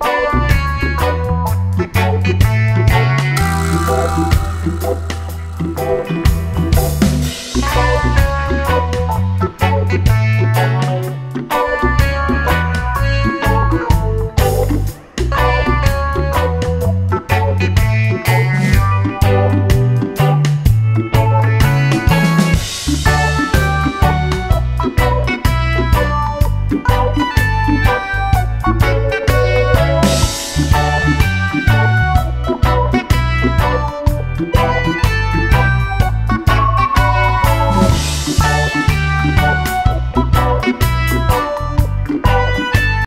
Oh, Bye.